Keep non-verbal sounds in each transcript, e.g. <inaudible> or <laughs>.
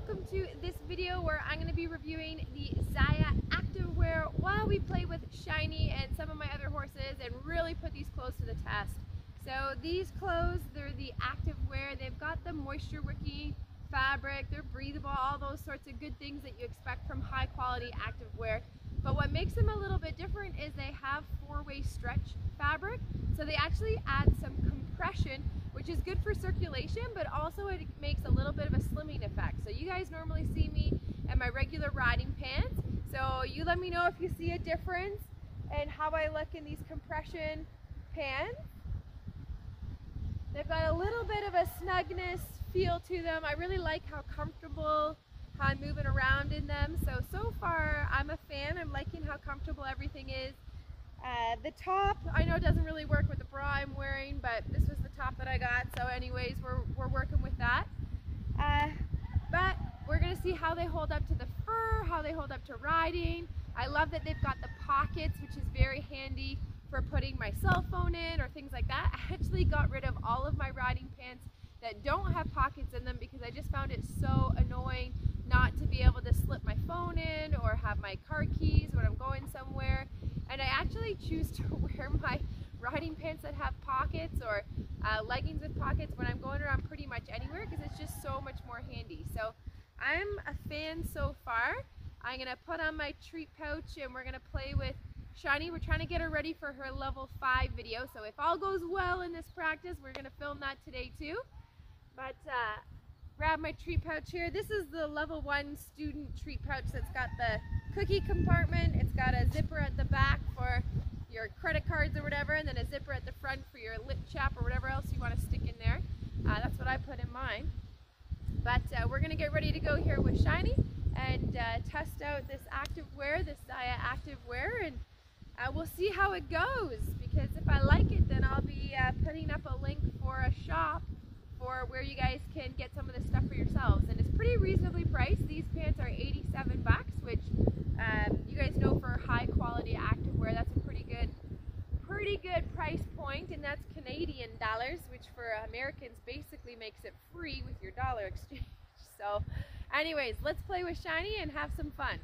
welcome to this video where I'm going to be reviewing the Zyia Activewear while we play with Shiny and some of my other horses and really put these clothes to the test. So these clothes, they're the Activewear. They've got the moisture wicking fabric, they're breathable, all those sorts of good things that you expect from high quality activewear. But what makes them a little bit different is they have four-way stretch fabric. So they actually add some compression which is good for circulation, but also it makes a little bit of a slimming effect. So you guys normally see me in my regular riding pants. So you let me know if you see a difference and how I look in these compression pants. They've got a little bit of a snugness feel to them. I really like how comfortable how I'm moving around in them. So, so far I'm a fan. I'm liking how comfortable everything is. Uh, the top, I know it doesn't really work with the bra I'm wearing, but this was the top that I got. So anyways, we're, we're working with that. Uh, but we're going to see how they hold up to the fur, how they hold up to riding. I love that they've got the pockets, which is very handy for putting my cell phone in or things like that. <laughs> I actually got rid of all of my riding pants that don't have pockets in them because I just found it so annoying not to be able to slip my phone in or have my car keys when I'm going somewhere actually choose to <laughs> wear my riding pants that have pockets or uh, leggings with pockets when I'm going around pretty much anywhere because it's just so much more handy. So I'm a fan so far. I'm going to put on my treat pouch and we're going to play with Shiny. We're trying to get her ready for her level 5 video. So if all goes well in this practice, we're going to film that today too. But uh, grab my treat pouch here. This is the level 1 student treat pouch that's got the cookie compartment. It's got a zipper at the back for your credit cards or whatever, and then a zipper at the front for your lip chap or whatever else you want to stick in there. Uh, that's what I put in mine. But uh, we're going to get ready to go here with Shiny and uh, test out this active wear, this Zyia active wear, and uh, we'll see how it goes. Because if I like it, then I'll be uh, putting up a link for a shop for where you guys can get some of this stuff for yourselves. And it's pretty reasonably priced. These pants are 87 bucks, which um, you guys know for high quality activewear, that's a pretty good, pretty good price point, and that's Canadian dollars, which for Americans basically makes it free with your dollar exchange. <laughs> So, anyways, let's play with Shiny and have some fun.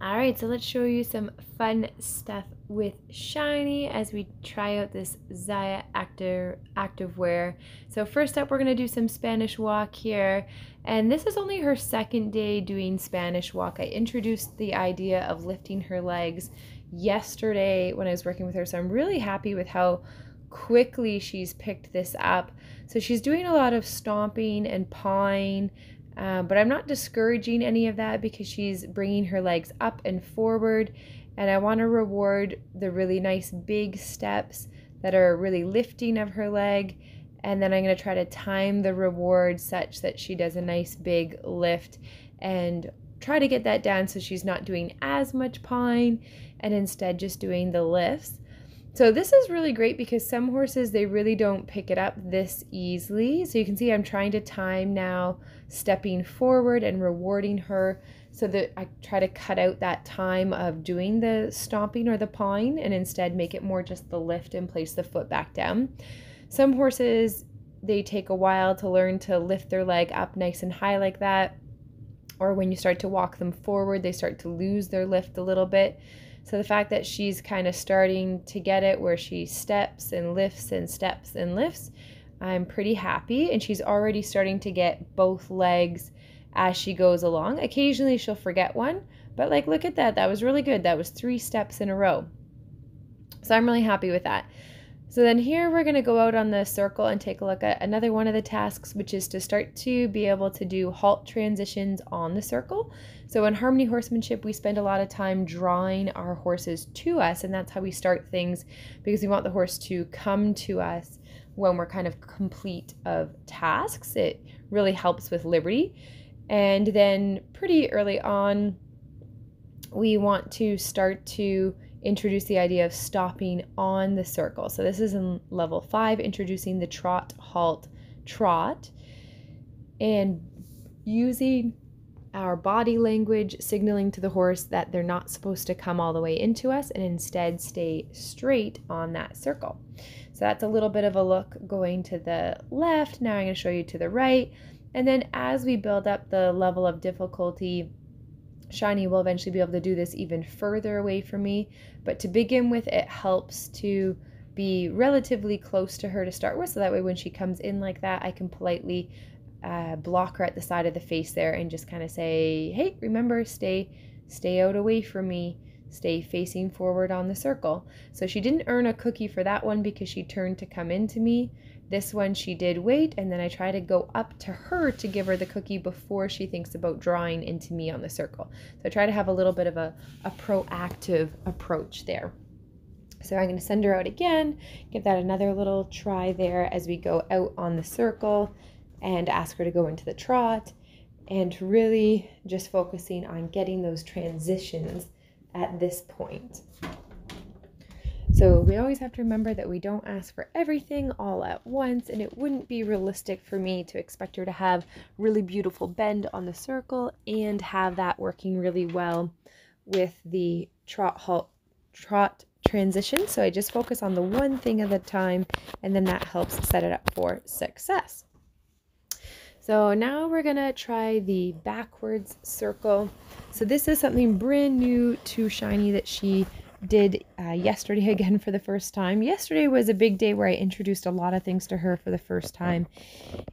All right, so let's show you some fun stuff with Shiny as we try out this Zyia Active Activewear. So first up, we're gonna do some Spanish walk here. And this is only her second day doing Spanish walk. I introduced the idea of lifting her legs yesterday when I was working with her. So I'm really happy with how quickly she's picked this up. So she's doing a lot of stomping and pawing, uh, but I'm not discouraging any of that because she's bringing her legs up and forward. And I want to reward the really nice big steps that are really lifting of her leg. And then I'm going to try to time the reward such that she does a nice big lift and try to get that down so she's not doing as much pawing and instead just doing the lifts. So this is really great because some horses, they really don't pick it up this easily. So you can see I'm trying to time now, stepping forward and rewarding her so that I try to cut out that time of doing the stomping or the pawing and instead make it more just the lift and place the foot back down. Some horses, they take a while to learn to lift their leg up nice and high like that. Or when you start to walk them forward, they start to lose their lift a little bit. So the fact that she's kind of starting to get it where she steps and lifts and steps and lifts, I'm pretty happy. And she's already starting to get both legs as she goes along. Occasionally she'll forget one, but like, look at that. That was really good. That was three steps in a row. So I'm really happy with that. So then here we're going to go out on the circle and take a look at another one of the tasks, which is to start to be able to do halt transitions on the circle. So in Harmony Horsemanship, we spend a lot of time drawing our horses to us, and that's how we start things because we want the horse to come to us when we're kind of complete of tasks. It really helps with liberty. And then pretty early on, we want to start to introduce the idea of stopping on the circle. So this is in level five, introducing the trot, halt, trot, and using our body language signaling to the horse that they're not supposed to come all the way into us and instead stay straight on that circle. So that's a little bit of a look going to the left. Now I'm going to show you to the right. And then as we build up the level of difficulty, Shiny will eventually be able to do this even further away from me. But to begin with, it helps to be relatively close to her to start with. So that way, when she comes in like that, I can politely uh, block her at the side of the face there and just kind of say, hey, remember, stay, stay out away from me. Stay facing forward on the circle. So she didn't earn a cookie for that one because she turned to come into me. This one she did wait, and then I try to go up to her to give her the cookie before she thinks about drawing into me on the circle. So I try to have a little bit of a, a proactive approach there. So I'm going to send her out again, give that another little try there as we go out on the circle and ask her to go into the trot and really just focusing on getting those transitions at this point. So we always have to remember that we don't ask for everything all at once, and it wouldn't be realistic for me to expect her to have really beautiful bend on the circle and have that working really well with the trot halt trot transition. So I just focus on the one thing at a time, and then that helps set it up for success. So now we're gonna try the backwards circle. So this is something brand new to Shiny that she did uh, yesterday <laughs> again for the first time. Yesterday was a big day where I introduced a lot of things to her for the first time,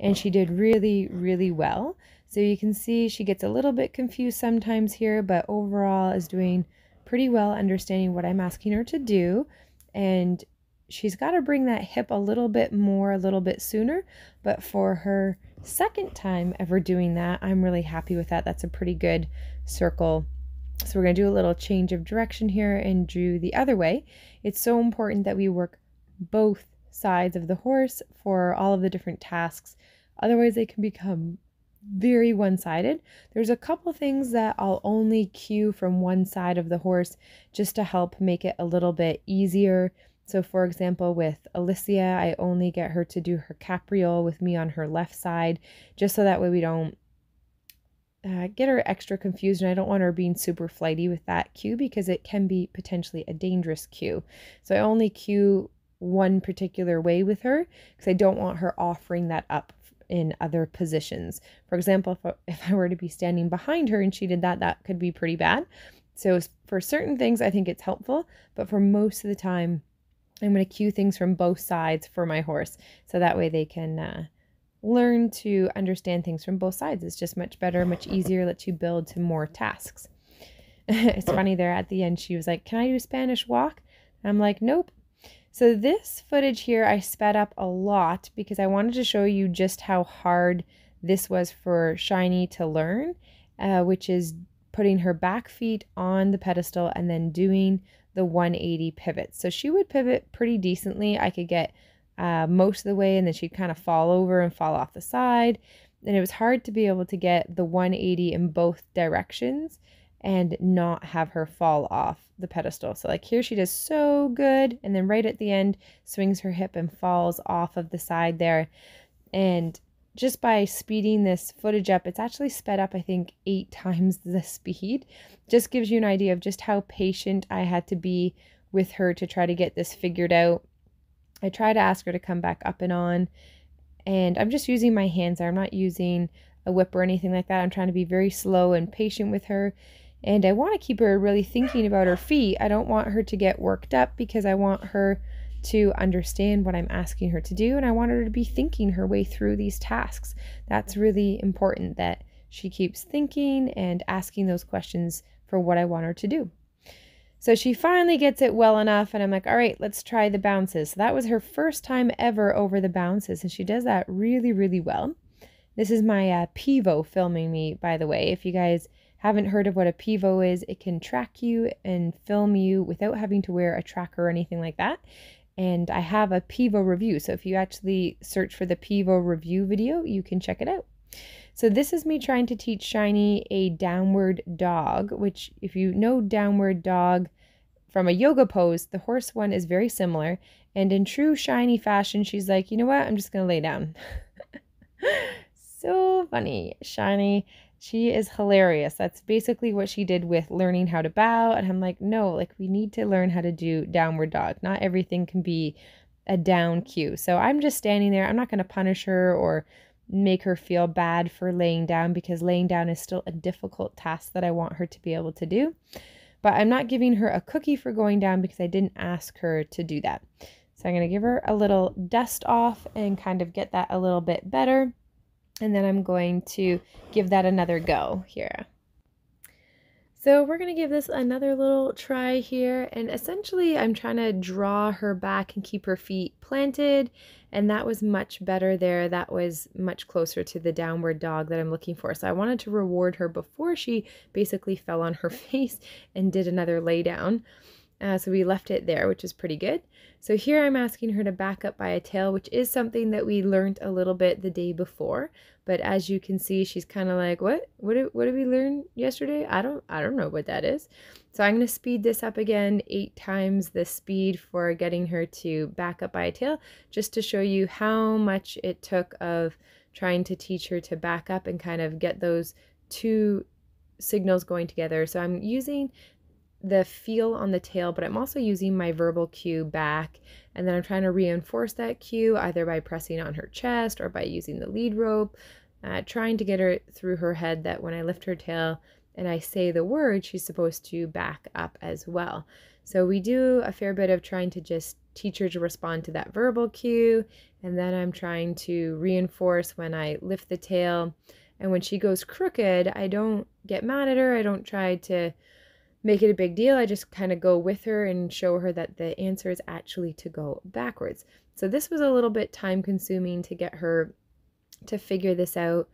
and she did really, really well. So you can see she gets a little bit confused sometimes here, but overall is doing pretty well understanding what I'm asking her to do. And she's got to bring that hip a little bit more, a little bit sooner. But for her second time ever doing that, I'm really happy with that. That's a pretty good circle so we're going to do a little change of direction here and do the other way. It's so important that we work both sides of the horse for all of the different tasks. Otherwise, they can become very one-sided. There's a couple things that I'll only cue from one side of the horse just to help make it a little bit easier. So for example, with Alicia, I only get her to do her capriole with me on her left side, just so that way we don't uh, get her extra confused and I don't want her being super flighty with that cue because it can be potentially a dangerous cue. So I only cue one particular way with her because I don't want her offering that up in other positions. For example, if, <laughs> if I were to be standing behind her and she did that, that could be pretty bad. So for certain things, I think it's helpful, but for most of the time, I'm going to cue things from both sides for my horse so that way they can uh, learn to understand things from both sides. It's just much better, much easier, lets you build to more tasks. <laughs> it's funny there at the end, she was like, Can I do Spanish walk? I'm like, Nope. So this footage here, I sped up a lot because I wanted to show you just how hard this was for Shiny to learn, uh, which is putting her back feet on the pedestal and then doing the 180 pivots. So she would pivot pretty decently. I could get uh, most of the way and then she'd kind of fall over and fall off the side. And it was hard to be able to get the 180 in both directions and not have her fall off the pedestal. So like here she does so good and then right at the end swings her hip and falls off of the side there. And just by speeding this footage up, it's actually sped up I think 8 <laughs> times the speed. Just gives you an idea of just how patient I had to be with her to try to get this figured out. I try to ask her to come back up and on. And I'm just using my hands there. I'm not using a whip or anything like that. I'm trying to be very slow and patient with her. And I want to keep her really thinking about her feet. I don't want her to get worked up because I want her to understand what I'm asking her to do. And I want her to be thinking her way through these tasks. That's really important that she keeps thinking and asking those questions for what I want her to do. So she finally gets it well enough, and I'm like, all right, let's try the bounces. So that was her first time ever over the bounces, and she does that really, really well. This is my uh, Pivo filming me, by the way. If you guys haven't heard of what a Pivo is, it can track you and film you without having to wear a tracker or anything like that. And I have a Pivo review, so if you actually search for the Pivo review video, you can check it out. So this is me trying to teach Shiny a downward dog, which if you know downward dog from a yoga pose, the horse one is very similar. And in true Shiny fashion, she's like, you know what? I'm just going to lay down. <laughs> so funny. Shiny, she is hilarious. That's basically what she did with learning how to bow. And I'm like, no, like we need to learn how to do downward dog. Not everything can be a down cue. So I'm just standing there. I'm not going to punish her or make her feel bad for laying down because laying down is still a difficult task that I want her to be able to do. But I'm not giving her a cookie for going down because I didn't ask her to do that. So I'm going to give her a little dust off and kind of get that a little bit better. And then I'm going to give that another go here. So we're going to give this another little try here. And essentially, I'm trying to draw her back and keep her feet planted. And that was much better there. That was much closer to the downward dog that I'm looking for. So I wanted to reward her before she basically fell on her <laughs> face and did another lay down. Uh, so we left it there, which is pretty good. So here I'm asking her to back up by a tail, which is something that we learned a little bit the day before. But as you can see, she's kind of like, what? What did, what did we learn yesterday? I don't, I don't know what that is. So I'm going to speed this up again, eight times the speed for getting her to back up by a tail, just to show you how much it took of trying to teach her to back up and kind of get those two signals going together. So I'm using the feel on the tail, but I'm also using my verbal cue back. And then I'm trying to reinforce that cue either by pressing on her chest or by using the lead rope, uh, trying to get her through her head that when I lift her tail and I say the word, she's supposed to back up as well. So we do a fair bit of trying to just teach her to respond to that verbal cue. And then I'm trying to reinforce when I lift the tail. And when she goes crooked, I don't get mad at her. I don't try to make it a big deal. I just kind of go with her and show her that the answer is actually to go backwards. So this was a little bit time consuming to get her to figure this out.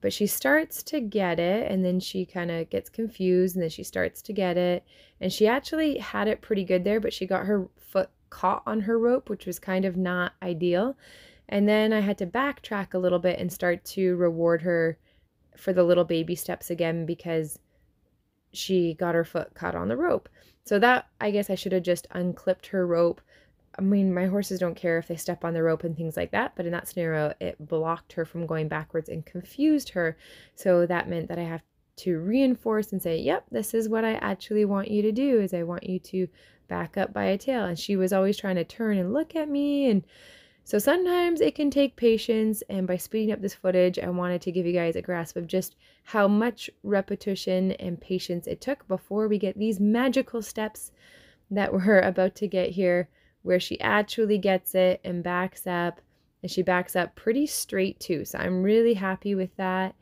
But she starts to get it and then she kind of gets confused and then she starts to get it. And she actually had it pretty good there, but she got her foot caught on her rope, which was kind of not ideal. And then I had to backtrack a little bit and start to reward her for the little baby steps again because she got her foot caught on the rope. So that I guess I should have just unclipped her rope. I mean, my horses don't care if they step on the rope and things like that, but in that scenario, it blocked her from going backwards and confused her. So that meant that I have to reinforce and say, "Yep, this is what I actually want you to do. Is I want you to back up by a tail." And she was always trying to turn and look at me and so sometimes it can take patience, and by speeding up this footage, I wanted to give you guys a grasp of just how much repetition and patience it took before we get these magical steps that <laughs> we're about to get here, where she actually gets it and backs up, and she backs up pretty straight too. So I'm really happy with that.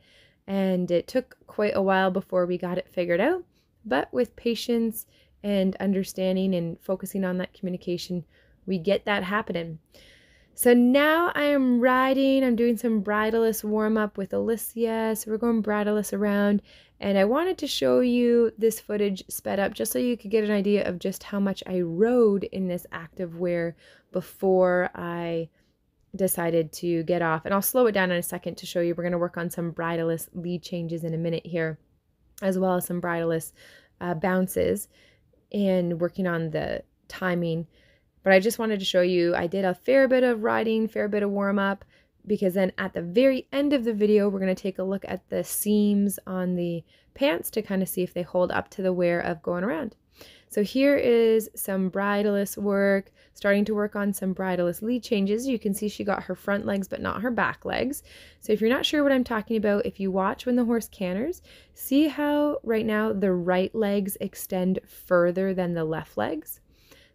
And it took quite a while before we got it figured out, but with patience and understanding and focusing on that communication, we get that happening. So now I am riding, I'm doing some bridleless warm up with Alicia. So we're going bridleless around. And I wanted to show you this footage sped up just so you could get an idea of just how much I rode in this active wear before I decided to get off. And I'll slow it down in a second to show you. We're going to work on some bridleless lead changes in a minute here, as well as some bridleless uh, bounces and working on the timing but I just wanted to show you, I did a fair bit of riding, fair bit of warm up, because then at the very end of the video, we're going to take a look at the seams on the pants to kind of see if they hold up to the wear of going around. So here is some bridleless work, starting to work on some bridleless lead changes. You can see she got her front legs, but not her back legs. So if you're not sure what I'm talking about, if you watch when the horse canters, see how right now the right legs extend further than the left legs.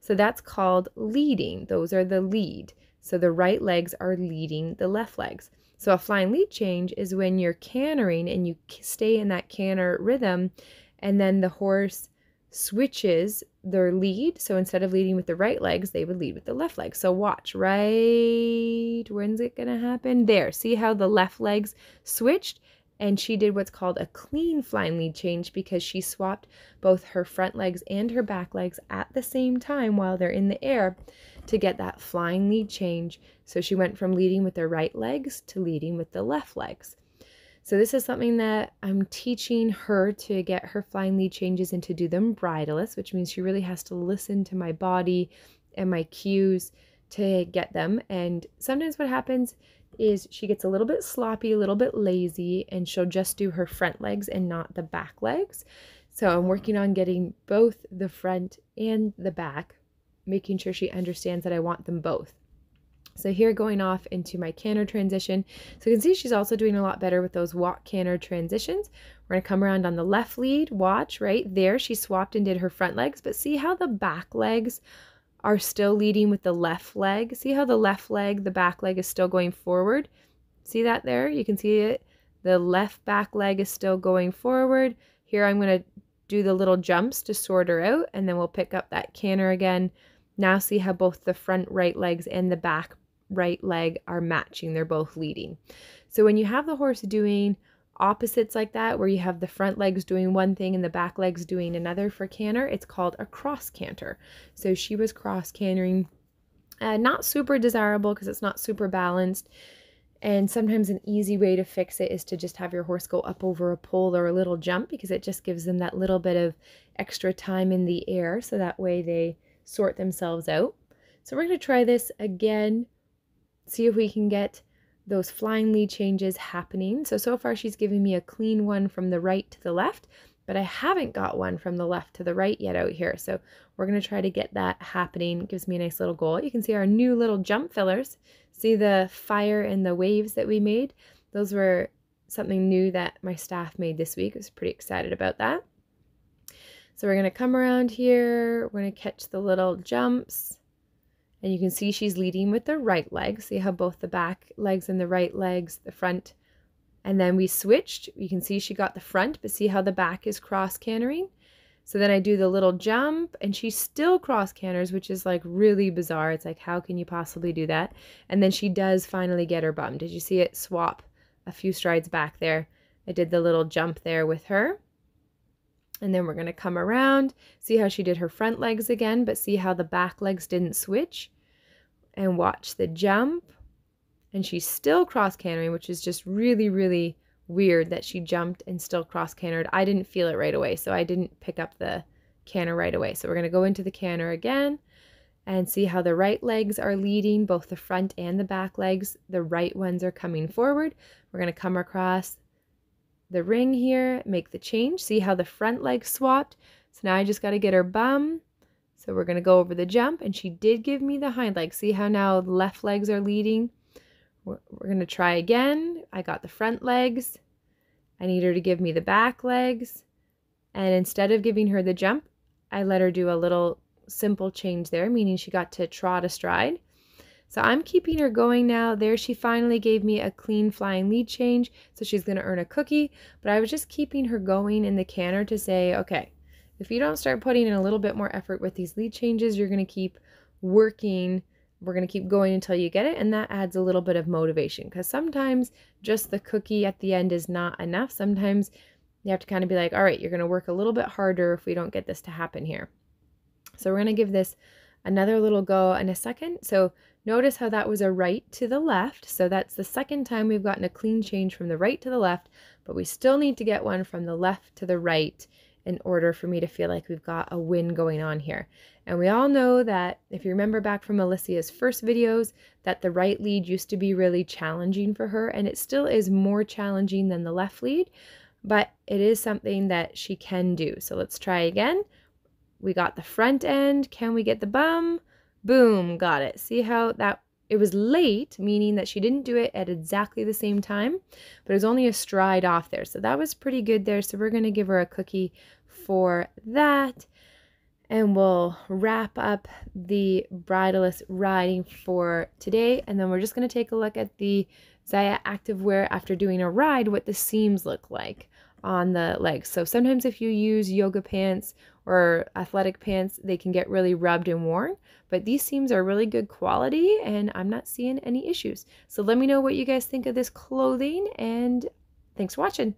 So that's called leading. Those are the lead. So the right legs are leading the left legs. So a flying lead change is when you're cantering and you stay in that canter rhythm and then the horse switches their lead. So instead of leading with the right legs, they would lead with the left legs. So watch, right? When's it going to happen? There. See how the left legs switched? And she did what's called a clean flying lead change because she swapped both her front legs and her back legs at the same time while they're in the air to get that flying lead change. So she went from leading with the right legs to leading with the left legs. So this is something that I'm teaching her to get her flying lead changes and to do them bridleless, which means she really has to listen to my body and my cues to get them. And sometimes what happens is she gets a little bit sloppy, a little bit lazy, and she'll just do her front legs and not the back legs. So I'm working on getting both the front and the back, making sure she understands that I want them both. So here going off into my canter transition. So you can see she's also doing a lot better with those walk canter transitions. We're to come around on the left lead. Watch right there. She swapped and did her front legs, but see how the back legs are still leading with the left leg. See how the left leg, the back leg is still going forward. See that there? You can see it. The left back leg is still going forward. Here I'm going to do the little jumps to sort her out and then we'll pick up that canter again. Now see how both the front right legs and the back right leg are matching. They're both leading. So when you have the horse doing opposites like that, where you have the front legs doing one thing and the back legs doing another for canter, it's called a cross canter. So she was cross cantering. Uh, not super desirable because it's not super balanced. And sometimes an easy way to fix it is to just have your horse go up over a pole or a little jump because it just gives them that little bit of extra time in the air so that way they sort themselves out. So we're going to try this again see if we can get those flying lead changes happening. So, so far she's giving me a clean one from the right to the left, but I haven't got one from the left to the right yet out here. So we're going to try to get that happening. It gives me a nice little goal. You can see our new little jump fillers. See the fire and the waves that we made? Those were something new that my staff made this week. I was pretty excited about that. So we're going to come around here. We're to catch the little jumps. And you can see she's leading with the right leg. See how both the back legs and the right legs, the front. And then we switched. You can see she got the front, but see how the back is cross cantering? So then I do the little jump and she still cross canters, which is like really bizarre. It's like, how can you possibly do that? And then she does finally get her bum. Did you see it swap a few strides back there? I did the little jump there with her. And then we're going to come around, see how she did her front legs again, but see how the back legs didn't switch and watch the jump. And she's still cross cantering, which is just really, really weird that she jumped and still cross cantered. I didn't feel it right away, so I didn't pick up the canter right away. So we're going to go into the canter again and see how the right legs are leading, both the front and the back legs. The right ones are coming forward. We're going to come across the ring here, make the change. See how the front leg swapped? So now I just got to get her bum so we're going to go over the jump and she did give me the hind leg. See how now left legs are leading? We're, we're going to try again. I got the front legs. I need her to give me the back legs. And instead of giving her the jump, I let her do a little simple change there, meaning she got to trot a stride. So I'm keeping her going now. There she finally gave me a clean flying lead change. So she's going to earn a cookie. But I was just keeping her going in the canter to say, okay, if you don't start putting in a little bit more effort with these lead changes, you're going to keep working. We're going to keep going until you get it. And that adds a little bit of motivation because sometimes just the cookie at the end is not enough. Sometimes you have to kind of be like, all right, you're going to work a little bit harder if we don't get this to happen here. So we're going to give this another little go in a second. So notice how that was a right to the left. So that's the second time we've gotten a clean change from the right to the left, but we still need to get one from the left to the right in order for me to feel like we've got a win going on here. And we all know that if you remember back from Alicia's first videos, that the right lead used to be really challenging for her, and it still is more challenging than the left lead, but it is something that she can do. So let's try again. We got the front end. Can we get the bum? Boom, got it. See how that it was late, meaning that she didn't do it at exactly the same time, but it was only a stride off there. So that was pretty good there. So we're going to give her a cookie for that. And we'll wrap up the bridleless riding for today. And then we're just going to take a look at the Zyia Activewear after doing a ride, what the seams look like on the legs. So sometimes if you use yoga pants or athletic pants, they can get really rubbed and worn. But these seams are really good quality and I'm not seeing any issues. So let me know what you guys think of this clothing and thanks for watching.